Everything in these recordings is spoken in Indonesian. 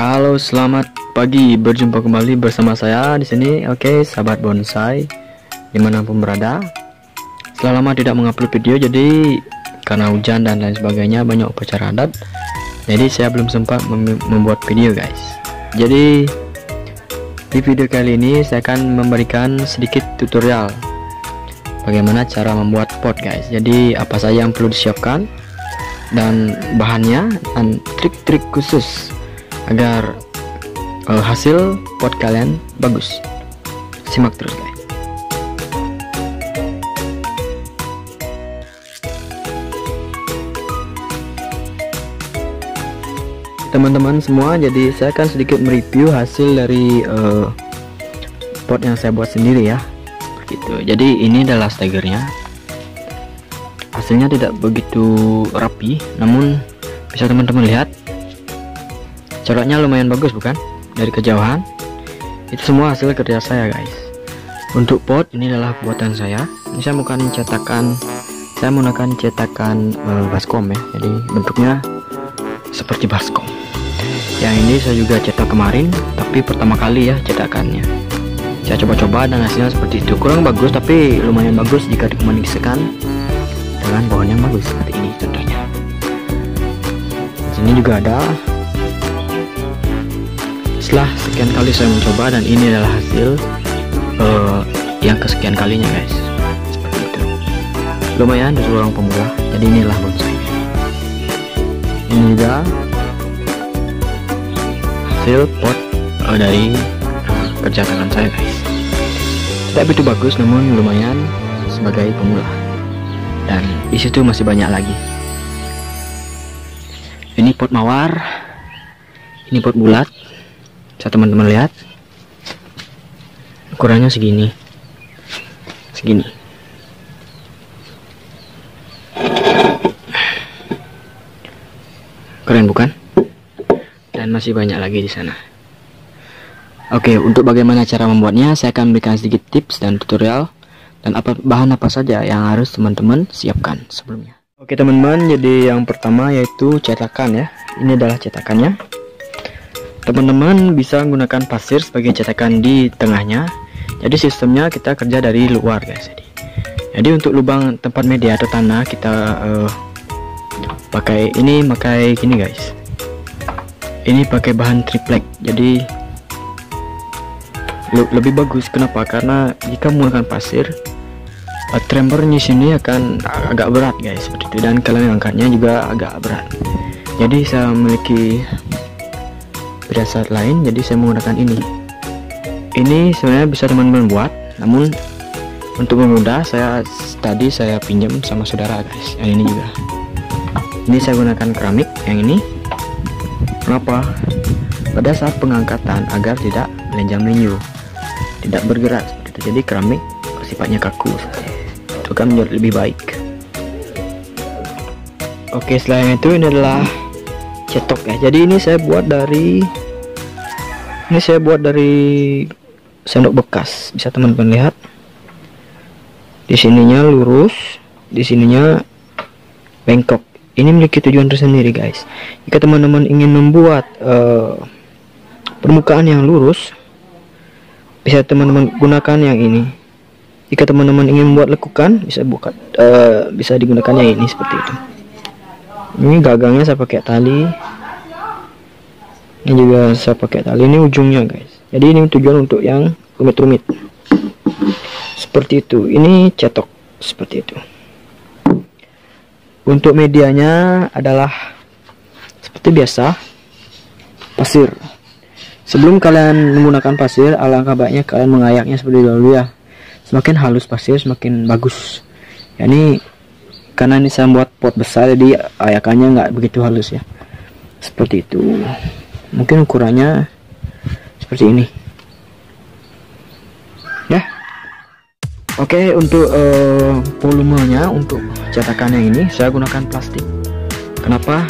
Halo, selamat pagi. Berjumpa kembali bersama saya di sini. Oke, sahabat bonsai di mana pun berada. Setelah lama tidak mengupload video, jadi karena hujan dan lain sebagainya banyak upacara adat. Jadi saya belum sempat mem membuat video, guys. Jadi di video kali ini saya akan memberikan sedikit tutorial bagaimana cara membuat pot, guys. Jadi apa saja yang perlu disiapkan dan bahannya dan trik-trik khusus agar uh, hasil pot kalian bagus. Simak terus guys. Teman-teman semua jadi saya akan sedikit mereview hasil dari uh, pot yang saya buat sendiri ya. Gitu. Jadi ini adalah stagernya hasilnya tidak begitu rapi namun bisa teman-teman lihat coraknya lumayan bagus bukan? Dari kejauhan. Itu semua hasil kerja saya guys. Untuk pot ini adalah buatan saya. Ini saya menggunakan cetakan saya menggunakan cetakan uh, baskom ya. Jadi bentuknya seperti baskom. Yang ini saya juga cetak kemarin tapi pertama kali ya cetakannya. Saya coba-coba dan hasilnya seperti itu. Kurang bagus tapi lumayan bagus jika dikomunikasikan dengan pohon yang bagus seperti ini contohnya. Sini juga ada setelah sekian kali saya mencoba dan ini adalah hasil uh, yang kesekian kalinya guys. Seperti itu. Lumayan untuk seorang pemula. Jadi inilah bonsai ini juga hasil pot uh, dari uh, kerja tangan saya guys. Tidak begitu bagus namun lumayan sebagai pemula. Dan di situ masih banyak lagi. Ini pot mawar. Ini pot bulat bisa teman-teman lihat ukurannya segini. Segini. Keren bukan? Dan masih banyak lagi di sana. Oke untuk bagaimana cara membuatnya saya akan berikan sedikit tips dan tutorial dan apa bahan apa saja yang harus teman-teman siapkan sebelumnya. Oke teman-teman jadi yang pertama yaitu cetakan ya. Ini adalah cetakannya teman-teman bisa menggunakan pasir sebagai cetakan di tengahnya. Jadi sistemnya kita kerja dari luar guys. Jadi jadi untuk lubang tempat media atau tanah kita uh, pakai ini pakai gini guys. Ini pakai bahan triplek. Jadi lebih bagus. Kenapa? Karena jika menggunakan pasir uh, tremornya sini akan agak berat guys. Seperti itu. Dan kalian angkatnya juga agak berat. Jadi saya memiliki berdasar lain jadi saya menggunakan ini. Ini sebenarnya bisa teman-teman buat namun untuk memudah saya tadi saya pinjam sama saudara guys yang ini juga. Ini saya gunakan keramik yang ini. Kenapa? Pada saat pengangkatan agar tidak melenjang melinju tidak bergerak itu. Jadi keramik sifatnya kaku itu. Kan menjadi lebih baik. Oke selain itu ini adalah cetok ya. Jadi ini saya buat dari ini saya buat dari sendok bekas. Bisa teman-teman lihat. Di sininya lurus di sininya bengkok. Ini memiliki tujuan tersendiri guys. Jika teman-teman ingin membuat uh, permukaan yang lurus bisa teman-teman gunakan yang ini. Jika teman-teman ingin membuat lekukan bisa buka uh, bisa digunakan ini seperti itu ini gagangnya saya pakai tali. Ini juga saya pakai tali. Ini ujungnya guys. Jadi ini tujuan untuk yang rumit-rumit. Seperti itu. Ini cetok seperti itu. Untuk medianya adalah seperti biasa pasir. Sebelum kalian menggunakan pasir, alangkah baiknya kalian mengayaknya seperti dahulu ya. Semakin halus pasir, semakin bagus. Ya ini karena ini saya buat pot besar, jadi ayakannya nggak begitu halus ya. Seperti itu. Mungkin ukurannya seperti ini. Ya. Oke, untuk uh, volumenya untuk cetakannya ini saya gunakan plastik. Kenapa?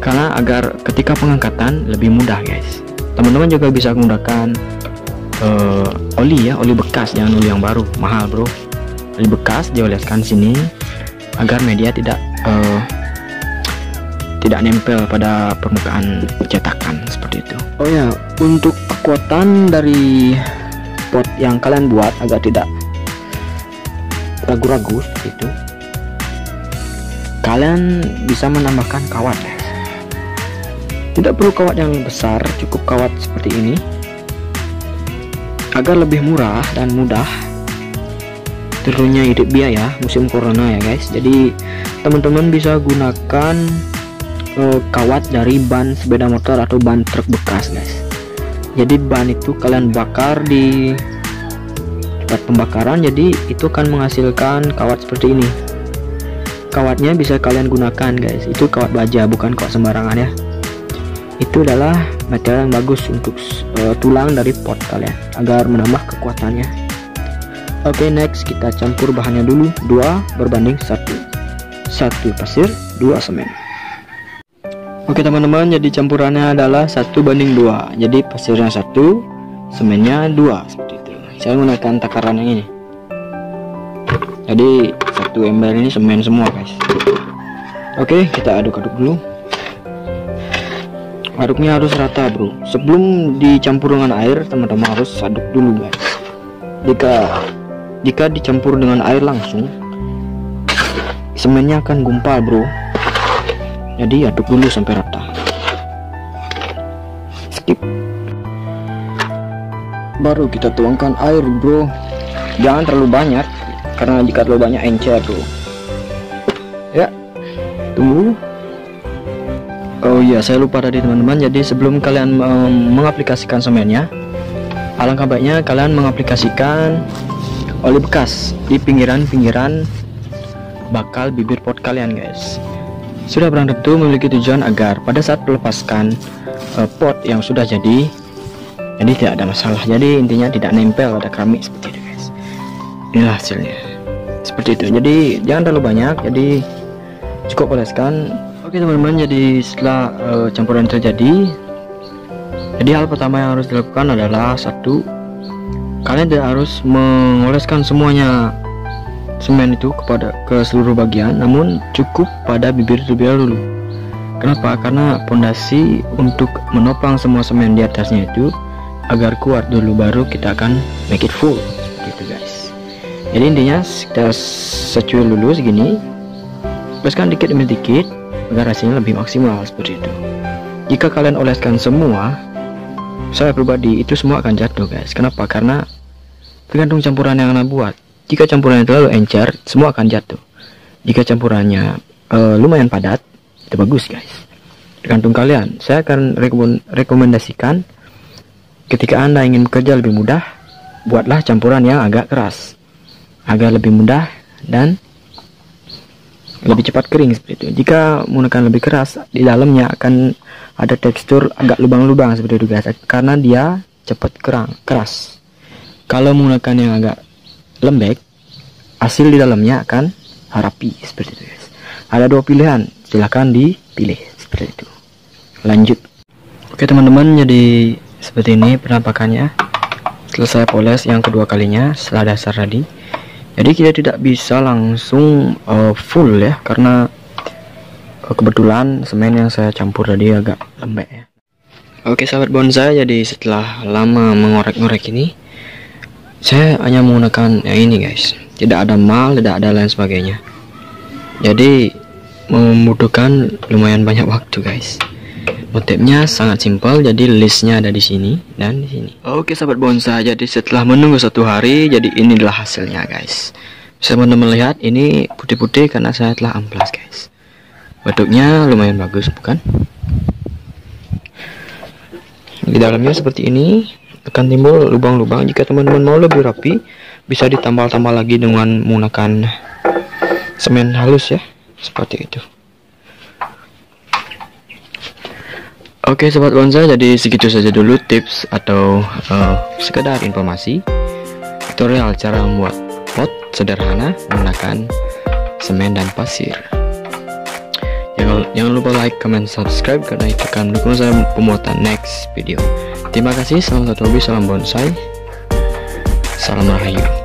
Karena agar ketika pengangkatan lebih mudah, guys teman-teman juga bisa menggunakan uh, oli ya oli bekas jangan oli yang baru mahal bro oli bekas dioleskan sini agar media tidak uh, tidak nempel pada permukaan cetakan seperti itu. Oh ya untuk kekuatan dari pot yang kalian buat agar tidak ragu-ragu itu. Kalian bisa menambahkan kawat. Tidak perlu kawat yang besar cukup kawat seperti ini. Agar lebih murah dan mudah turunnya hidup biaya musim corona ya guys. Jadi teman-teman bisa gunakan uh, kawat dari ban sepeda motor atau ban truk bekas guys. Jadi ban itu kalian bakar di tempat pembakaran. Jadi itu akan menghasilkan kawat seperti ini. Kawatnya bisa kalian gunakan guys. Itu kawat baja bukan kawat sembarangan ya. Itu adalah material yang bagus untuk uh, tulang dari pot kalian agar menambah kekuatannya oke okay, next kita campur bahannya dulu. Dua berbanding satu. Satu pasir dua semen. Oke okay, teman-teman jadi campurannya adalah satu banding dua. Jadi pasirnya satu semennya dua. Seperti itu. Saya menggunakan takaran yang ini. Jadi satu ember ini semen semua guys. Oke kita aduk-aduk dulu. Aduknya harus rata bro. Sebelum dicampur dengan air teman-teman harus aduk dulu guys. Jika jika dicampur dengan air langsung semennya akan gumpal bro. Jadi aduk dulu sampai rata. Skip. Baru kita tuangkan air bro. Jangan terlalu banyak karena jika terlalu banyak encer tuh ya tunggu. Oh iya saya lupa tadi teman-teman. Jadi sebelum kalian um, mengaplikasikan semennya alangkah baiknya kalian mengaplikasikan oli bekas di pinggiran-pinggiran bakal bibir pot kalian guys. Sudah barang tentu memiliki tujuan agar pada saat melepaskan uh, pot yang sudah jadi jadi tidak ada masalah. Jadi intinya tidak nempel pada keramik seperti itu guys. Inilah hasilnya. Seperti itu. Jadi jangan terlalu banyak. Jadi cukup oleskan oke teman-teman. Jadi setelah uh, campuran terjadi jadi hal pertama yang harus dilakukan adalah satu kalian tidak harus mengoleskan semuanya semen itu kepada ke seluruh bagian namun cukup pada bibir terlebih dulu. Kenapa? Karena pondasi untuk menopang semua semen di atasnya itu agar kuat dulu baru kita akan make it full. Gitu guys. Jadi intinya kita secuil dulu segini. Oleskan dikit demi dikit agar hasilnya lebih maksimal seperti itu. Jika kalian oleskan semua saya pribadi itu semua akan jatuh guys. Kenapa? Karena tergantung campuran yang anda buat. Jika campurannya terlalu encer semua akan jatuh. Jika campurannya uh, lumayan padat itu bagus guys. Tergantung kalian. Saya akan rekomendasikan ketika anda ingin bekerja lebih mudah buatlah campuran yang agak keras. Agar lebih mudah dan lebih cepat kering seperti itu. Jika menggunakan lebih keras, di dalamnya akan ada tekstur agak lubang-lubang seperti itu guys, karena dia cepat kerang, keras. Kalau menggunakan yang agak lembek, hasil di dalamnya akan rapi seperti itu guys. Ada dua pilihan, silahkan dipilih seperti itu. Lanjut. Oke teman-teman, jadi seperti ini penampakannya. Selesai poles yang kedua kalinya setelah dasar tadi jadi kita tidak bisa langsung uh, full ya karena uh, kebetulan semen yang saya campur tadi agak lembek ya oke sahabat bonsai jadi setelah lama mengorek-ngorek ini saya hanya menggunakan yang ini guys tidak ada mal tidak ada lain sebagainya jadi membutuhkan lumayan banyak waktu guys Motifnya sangat simpel, jadi listnya ada di sini dan di sini. Oke sahabat bonsai, jadi setelah menunggu satu hari, jadi inilah hasilnya guys. Bisa teman-teman lihat, ini putih-putih karena saya telah amplas guys. Bentuknya lumayan bagus, bukan? Di dalamnya seperti ini, akan timbul lubang-lubang. Jika teman-teman mau lebih rapi, bisa ditambal-tambal lagi dengan menggunakan semen halus ya, seperti itu. Oke sobat bonsai jadi segitu saja dulu tips atau uh, sekedar informasi tutorial cara membuat pot sederhana menggunakan semen dan pasir jangan, jangan lupa like, comment, subscribe karena itu akan mendukung saya pembuatan next video terima kasih. Salam satu hobi, salam bonsai salam rahayu